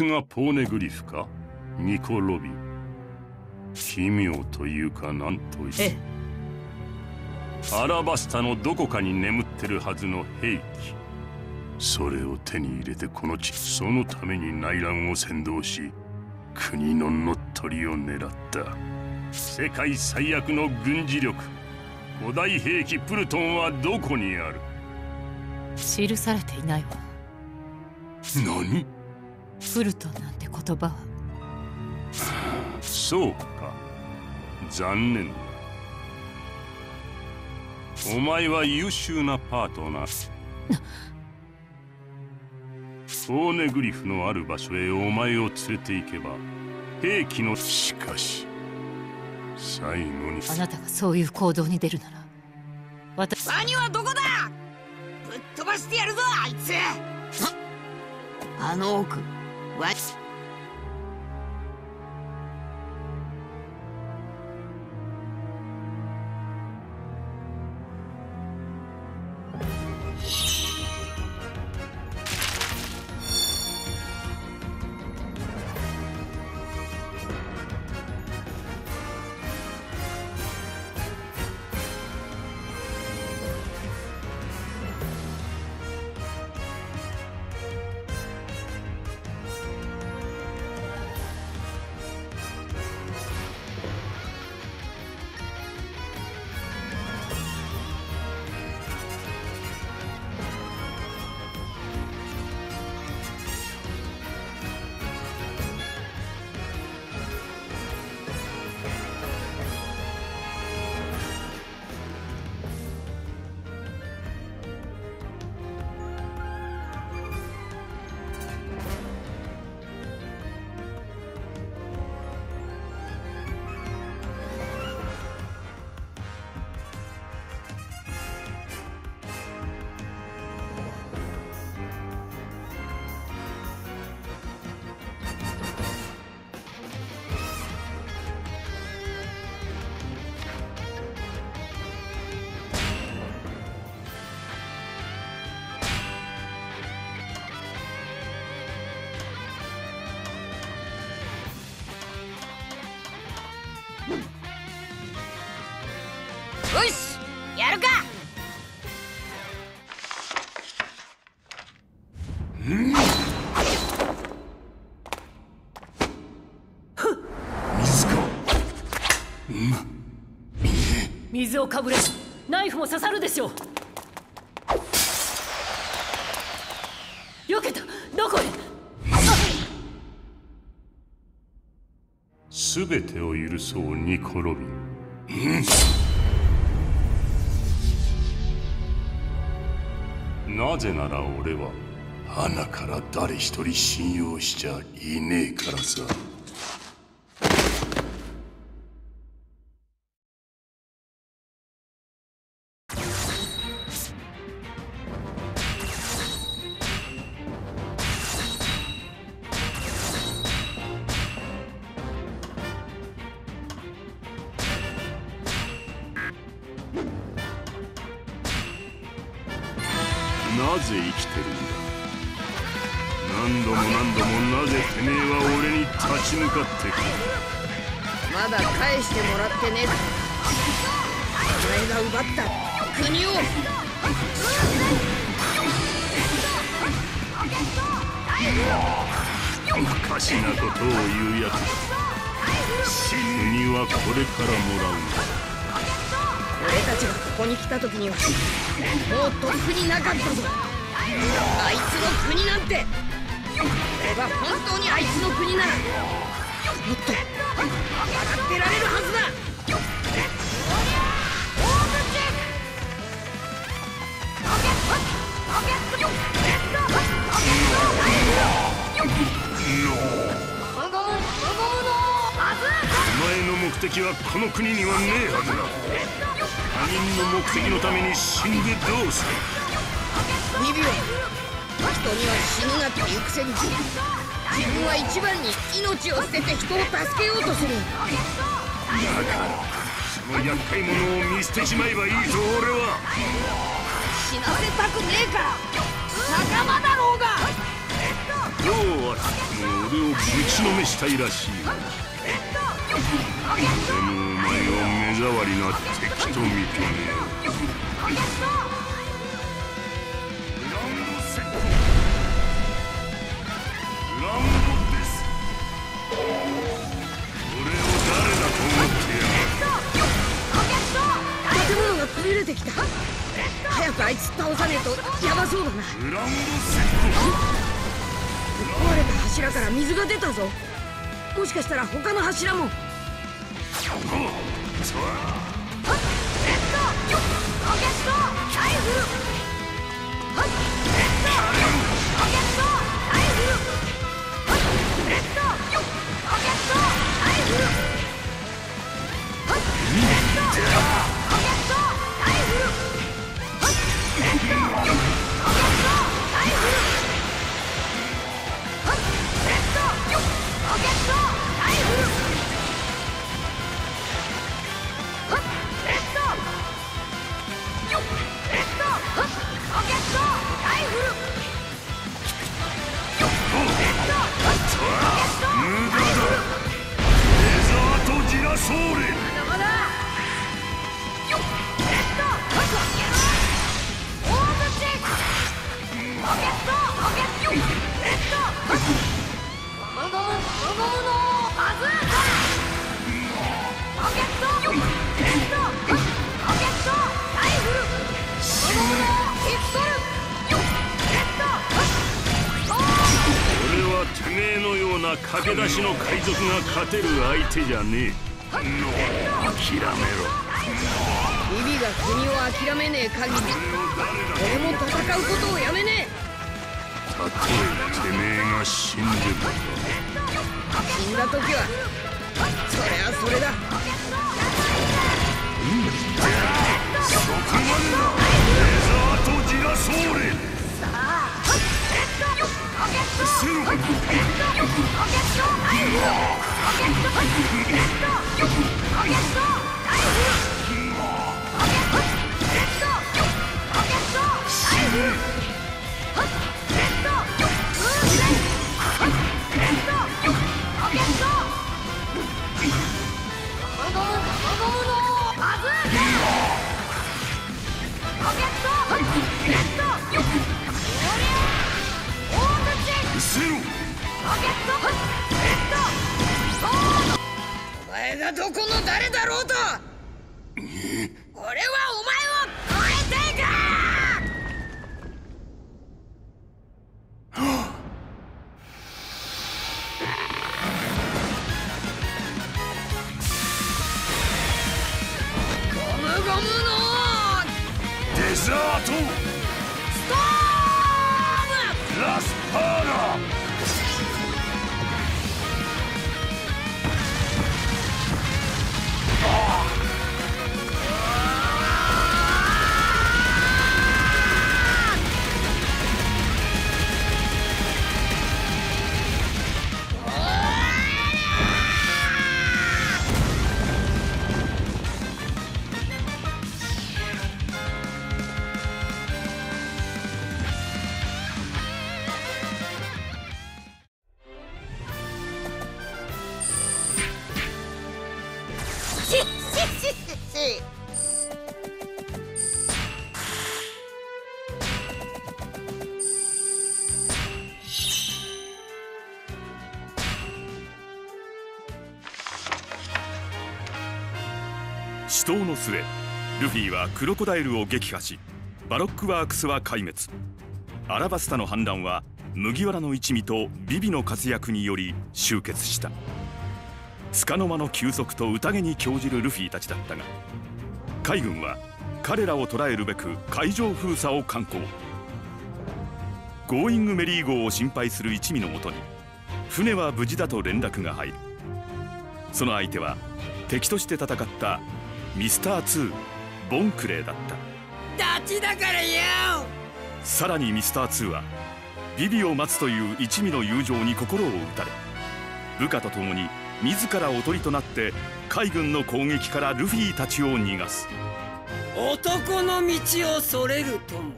がポーネグリフか？ニコ・ロビ。ン奇妙というか何という。ええ。アラバスタのどこかに眠ってるはずの兵器。それを手に入れてこの地そのために内乱を先導し国の乗っ取りを狙った。世界最悪の軍事力。古代兵器プルトンはどこにある？記されていないわ。何？プルトンなんて言葉は。そうか。残念だ。お前は優秀なパートナー。フォーネグリフのある場所へお前を連れて行けば兵器の。しかし最後に。あなたがそういう行動に出るなら私。ワニはどこだ？ぶっ飛ばしてやるぞあいつ。あの奥ワ水をかぶれナイフも刺さるでしょう。避けたどこへ？全てを許そうニコ・ロビン、なぜなら俺は花から誰一人信用しちゃいねえからさ。なぜ生きてるんだ度も何度もなぜてめえは俺に立ち向かってくる。まだ返してもらってねえお前が奪った国をおかしなことを言うやつ国はこれからもらう俺たちがここに来た時にはもうとっくになかったぞあいつの国なんて俺が本当にあいつの国ならもっと上がってられるはずだ。お前の目的はこの国にはねえはずだ。他人の目的のために死んでどうする？ビビは人には死ぬなって言うくせに自分は一番に命を捨てて人を助けようとする。だからその厄介者を見捨てちまえばいいぞ俺は。死なせたくねえから。仲間だろうが。今日は俺をぶちのめしたいらしい。でもお前を目障りな敵と認めよう崩れてきた早くあいつ倒さねえとヤバそうだなぶっ壊れた！柱から水が出たぞもしかしたら他の柱も駆け出しの海賊が勝てる相手じゃねえ。諦めろ。ビビが国を諦めねえ限り俺も戦うことをやめねえ。たとえてめえが死んでも。死んだ時はそりゃそれだ。うん。そこまでだ。レザーとジラソーレおがどこの誰だろうと。末ルフィはクロコダイルを撃破しバロックワークスは壊滅。アラバスタの反乱は麦わらの一味とビビの活躍により終結した。束の間の休息と宴に興じるルフィたちだったが海軍は彼らを捕らえるべく海上封鎖を敢行。ゴーイングメリー号を心配する一味のもとに船は無事だと連絡が入る。その相手は敵として戦ったミスター2ボンクレーだった。ダチだからよさらにミスター2はビビを待つという一味の友情に心を打たれ部下と共に自らおとりとなって海軍の攻撃からルフィたちを逃がす。男の道をそれるとも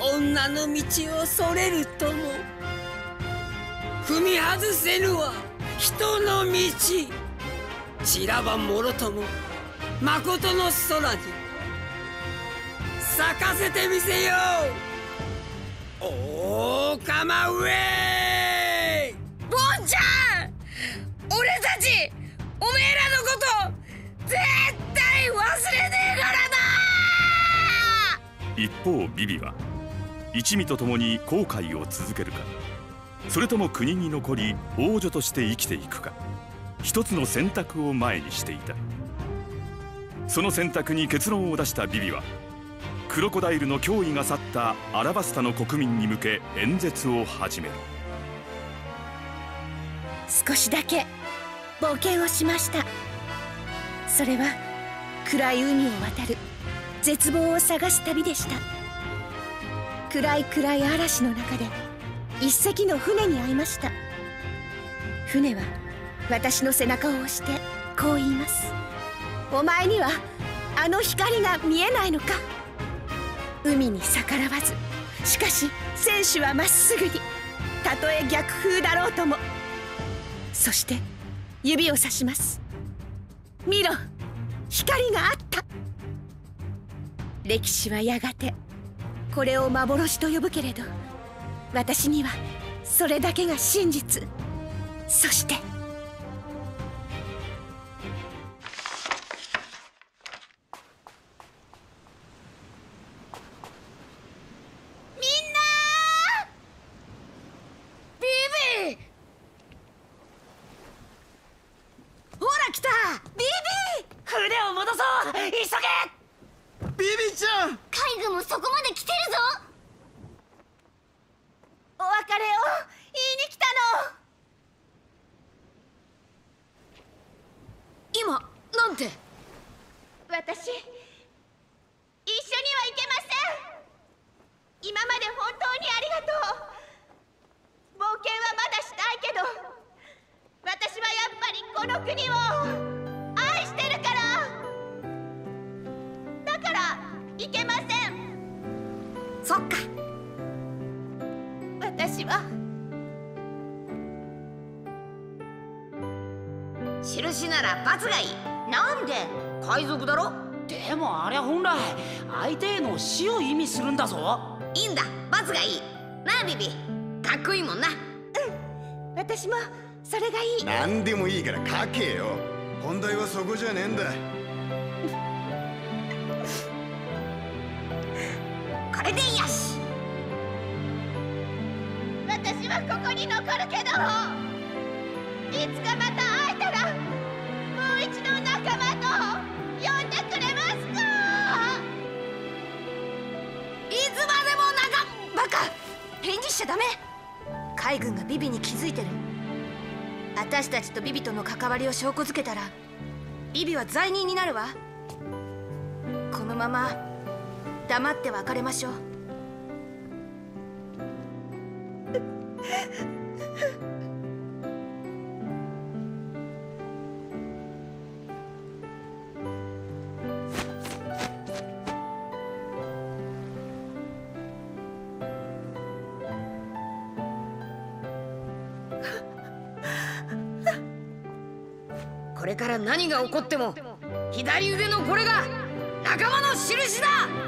女の道をそれるとも踏み外せぬは人の道散らばもろとも誠の空に咲かせてみせよう。おかまウェイボンちゃん！俺たちおめえらのこと絶対忘れねえからな！一方ビビは一味と共に後悔を続けるかそれとも国に残り王女として生きていくか一つの選択を前にしていた。その選択に結論を出したビビはクロコダイルの脅威が去ったアラバスタの国民に向け演説を始める。少しだけ冒険をしました。それは暗い海を渡る絶望を探す旅でした。暗い暗い嵐の中で一隻の船に会いました。船は私の背中を押してこう言います。お前にはあの光が見えないのか。海に逆らわずしかし選手はまっすぐにたとえ逆風だろうとも。そして指をさします。見ろ光があった。歴史はやがてこれを幻と呼ぶけれど私にはそれだけが真実。そしてぞ急げ！ビビちゃん。海軍もそこまで来てるぞ！お別れを言いに来たの。今なんて？私一緒には行けません。今まで本当にありがとう。冒険はまだしたいけど私はやっぱりこの国を。印なら罰がいい。なんで？海賊だろ？でもあれは本来相手への死を意味するんだぞ。いいんだ。罰がいい。なあビビ。かっこいいもんな。うん。私もそれがいい。何でもいいから書けよ。本題はそこじゃねえんだに残るけど。いつかまた会えたらもう一度仲間と呼んでくれますか。いつまでも仲バカ。返事しちゃダメ。海軍がビビに気づいてる。私たちとビビとの関わりを証拠づけたらビビは罪人になるわ。このまま黙って別れましょう。れから何が起こっても左腕のこれが仲間の印だ。